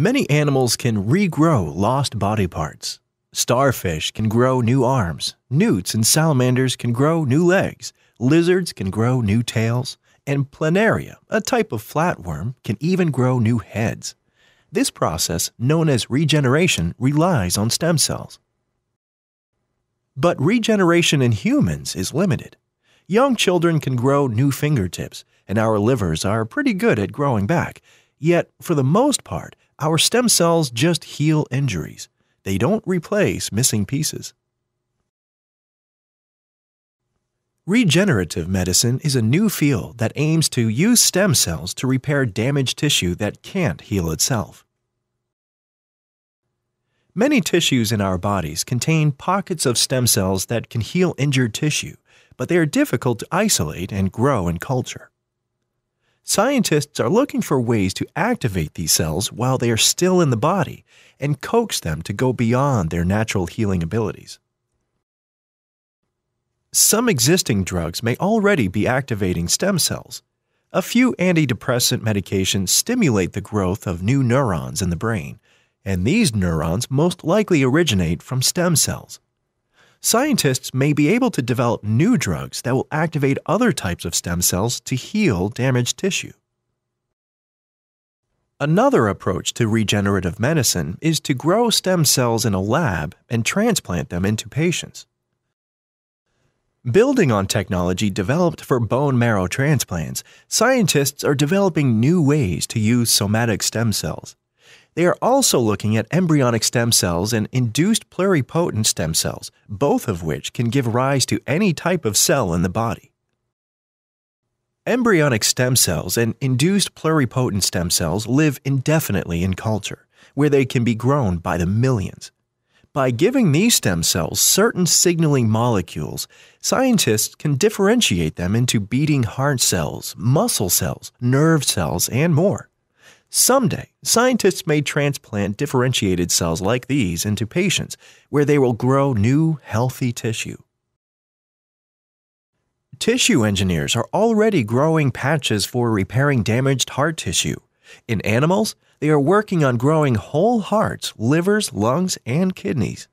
Many animals can regrow lost body parts. Starfish can grow new arms, newts and salamanders can grow new legs, lizards can grow new tails, and planaria, a type of flatworm, can even grow new heads. This process, known as regeneration, relies on stem cells. But regeneration in humans is limited. Young children can grow new fingertips, and our livers are pretty good at growing back. Yet, for the most part, our stem cells just heal injuries. They don't replace missing pieces. Regenerative medicine is a new field that aims to use stem cells to repair damaged tissue that can't heal itself. Many tissues in our bodies contain pockets of stem cells that can heal injured tissue, but they are difficult to isolate and grow in culture. Scientists are looking for ways to activate these cells while they are still in the body and coax them to go beyond their natural healing abilities. Some existing drugs may already be activating stem cells. A few antidepressant medications stimulate the growth of new neurons in the brain, and these neurons most likely originate from stem cells scientists may be able to develop new drugs that will activate other types of stem cells to heal damaged tissue. Another approach to regenerative medicine is to grow stem cells in a lab and transplant them into patients. Building on technology developed for bone marrow transplants, scientists are developing new ways to use somatic stem cells. They are also looking at embryonic stem cells and induced pluripotent stem cells, both of which can give rise to any type of cell in the body. Embryonic stem cells and induced pluripotent stem cells live indefinitely in culture, where they can be grown by the millions. By giving these stem cells certain signaling molecules, scientists can differentiate them into beating heart cells, muscle cells, nerve cells, and more. Someday, scientists may transplant differentiated cells like these into patients where they will grow new, healthy tissue. Tissue engineers are already growing patches for repairing damaged heart tissue. In animals, they are working on growing whole hearts, livers, lungs, and kidneys.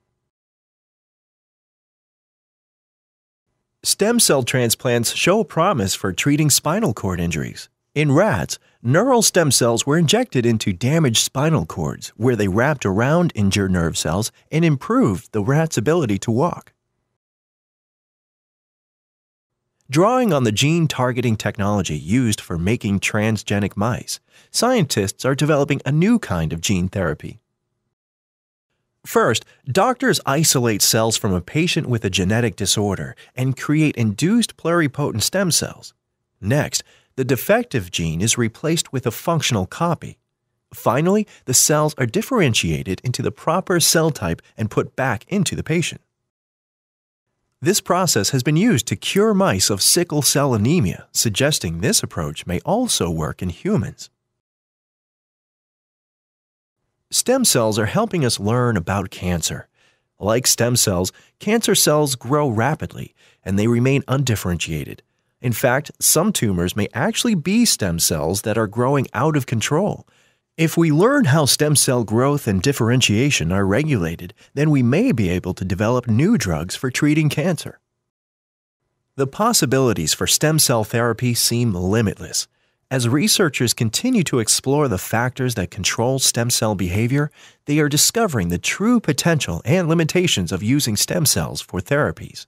Stem cell transplants show promise for treating spinal cord injuries. In rats, neural stem cells were injected into damaged spinal cords, where they wrapped around injured nerve cells and improved the rat's ability to walk. Drawing on the gene targeting technology used for making transgenic mice, scientists are developing a new kind of gene therapy. First, doctors isolate cells from a patient with a genetic disorder and create induced pluripotent stem cells. Next, the defective gene is replaced with a functional copy. Finally, the cells are differentiated into the proper cell type and put back into the patient. This process has been used to cure mice of sickle cell anemia, suggesting this approach may also work in humans. Stem cells are helping us learn about cancer. Like stem cells, cancer cells grow rapidly and they remain undifferentiated. In fact, some tumors may actually be stem cells that are growing out of control. If we learn how stem cell growth and differentiation are regulated, then we may be able to develop new drugs for treating cancer. The possibilities for stem cell therapy seem limitless. As researchers continue to explore the factors that control stem cell behavior, they are discovering the true potential and limitations of using stem cells for therapies.